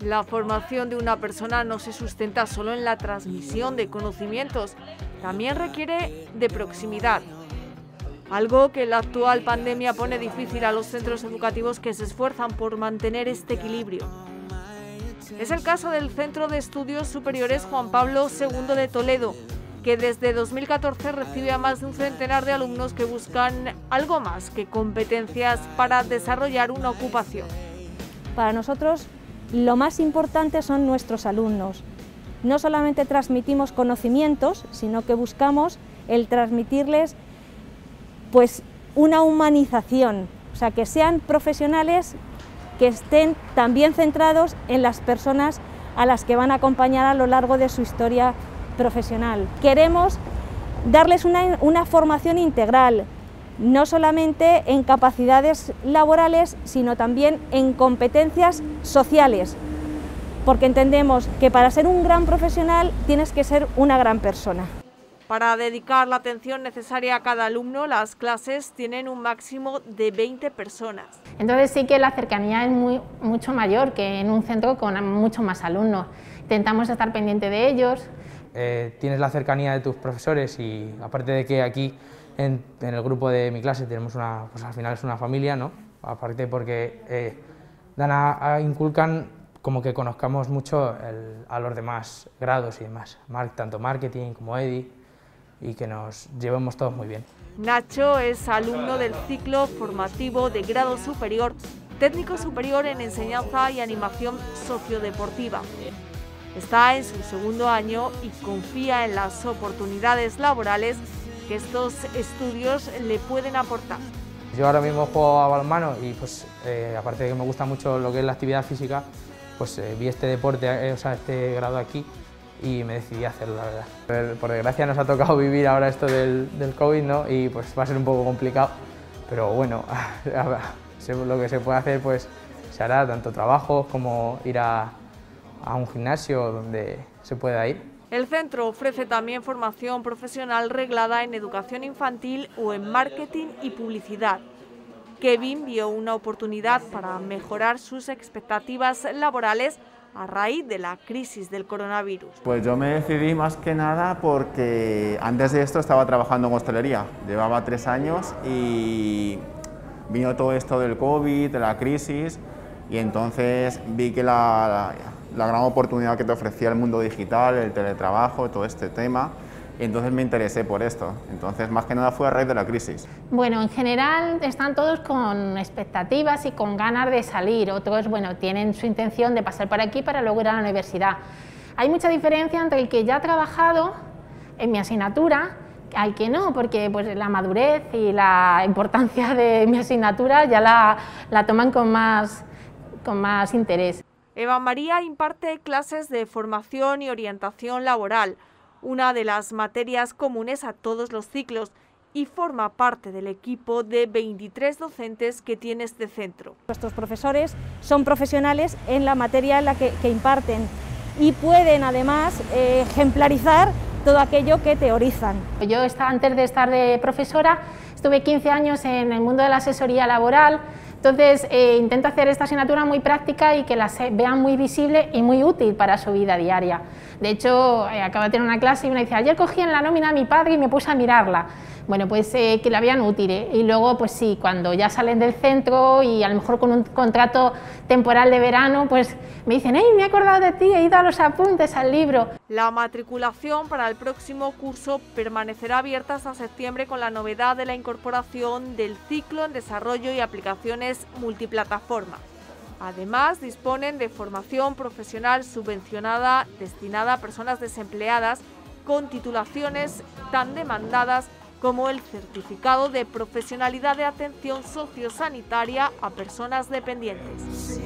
La formación de una persona no se sustenta solo en la transmisión de conocimientos, también requiere de proximidad, algo que la actual pandemia pone difícil a los centros educativos que se esfuerzan por mantener este equilibrio. Es el caso del Centro de Estudios Superiores Juan Pablo II de Toledo, que desde 2014 recibe a más de un centenar de alumnos que buscan algo más que competencias para desarrollar una ocupación. Para nosotros lo más importante son nuestros alumnos. No solamente transmitimos conocimientos, sino que buscamos el transmitirles pues una humanización, o sea, que sean profesionales que estén también centrados en las personas a las que van a acompañar a lo largo de su historia profesional. Queremos darles una, una formación integral, no solamente en capacidades laborales, sino también en competencias sociales, porque entendemos que para ser un gran profesional tienes que ser una gran persona. Para dedicar la atención necesaria a cada alumno, las clases tienen un máximo de 20 personas. Entonces sí que la cercanía es muy, mucho mayor que en un centro con mucho más alumnos. Intentamos estar pendiente de ellos. Eh, tienes la cercanía de tus profesores y aparte de que aquí en, el grupo de mi clase tenemos una, pues al final es una familia, ¿no? Aparte porque eh, dan a, inculcan como que conozcamos mucho a los demás grados y demás, tanto marketing como EDI, y que nos llevemos todos muy bien. Nacho es alumno del ciclo formativo de grado superior, técnico superior en enseñanza y animación sociodeportiva. Está en su segundo año y confía en las oportunidades laborales que estos estudios le pueden aportar. Yo ahora mismo juego a balonmano y pues eh, aparte de que me gusta mucho lo que es la actividad física, pues eh, vi este deporte, eh, o sea, este grado aquí y me decidí a hacerlo, la verdad. Por desgracia nos ha tocado vivir ahora esto del, del COVID, ¿no? Y pues va a ser un poco complicado, pero bueno, lo que se puede hacer pues se hará, tanto trabajo como ir a, a un gimnasio donde se pueda ir. El centro ofrece también formación profesional reglada en educación infantil o en marketing y publicidad. Kevin vio una oportunidad para mejorar sus expectativas laborales a raíz de la crisis del coronavirus? Pues yo me decidí más que nada porque antes de esto estaba trabajando en hostelería, llevaba tres años y vino todo esto del COVID, de la crisis y entonces vi que la, la gran oportunidad que te ofrecía el mundo digital, el teletrabajo, todo este tema, entonces me interesé por esto. Entonces, más que nada fue a raíz de la crisis. Bueno, en general están todos con expectativas y con ganas de salir. Otros, bueno, tienen su intención de pasar por aquí para luego ir a la universidad. Hay mucha diferencia entre el que ya ha trabajado en mi asignatura al que no, porque pues, la madurez y la importancia de mi asignatura ya la, la toman con más, con más interés. Eva María imparte clases de formación y orientación laboral una de las materias comunes a todos los ciclos y forma parte del equipo de 23 docentes que tiene este centro. Nuestros profesores son profesionales en la materia en la que, imparten y pueden además eh, ejemplarizar todo aquello que teorizan. Yo antes de estar de profesora estuve 15 años en el mundo de la asesoría laboral, entonces eh, intento hacer esta asignatura muy práctica y que la vean muy visible y muy útil para su vida diaria. De hecho, eh, acabo de tener una clase y me dice, ayer cogí en la nómina a mi padre y me puse a mirarla. Bueno, pues eh, que la vean útil. Y luego, pues sí, cuando ya salen del centro y a lo mejor con un contrato temporal de verano, pues me dicen, hey, me he acordado de ti, he ido a los apuntes al libro. La matriculación para el próximo curso permanecerá abierta hasta septiembre con la novedad de la incorporación del ciclo en desarrollo y aplicaciones multiplataforma. Además, disponen de formación profesional subvencionada destinada a personas desempleadas con titulaciones tan demandadas como el certificado de profesionalidad de atención sociosanitaria a personas dependientes.